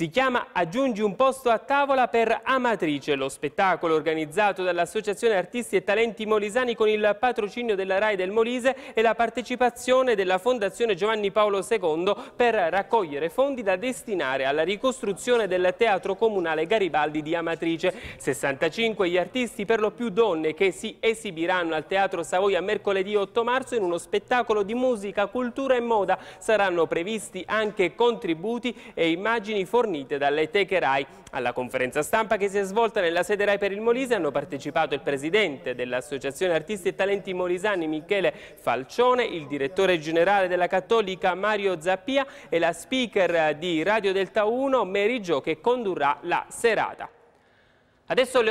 Si chiama Aggiungi un posto a tavola per Amatrice, lo spettacolo organizzato dall'Associazione Artisti e Talenti Molisani con il patrocinio della RAI del Molise e la partecipazione della Fondazione Giovanni Paolo II per raccogliere fondi da destinare alla ricostruzione del Teatro Comunale Garibaldi di Amatrice. 65 gli artisti, per lo più donne, che si esibiranno al Teatro Savoia mercoledì 8 marzo in uno spettacolo di musica, cultura e moda. Saranno previsti anche contributi e immagini fornite fornite dalle teche RAI. Alla conferenza stampa che si è svolta nella sede RAI per il Molise hanno partecipato il presidente dell'Associazione Artisti e Talenti Molisani Michele Falcione, il direttore generale della Cattolica Mario Zappia e la speaker di Radio Delta 1 Mary Jo che condurrà la serata. Adesso le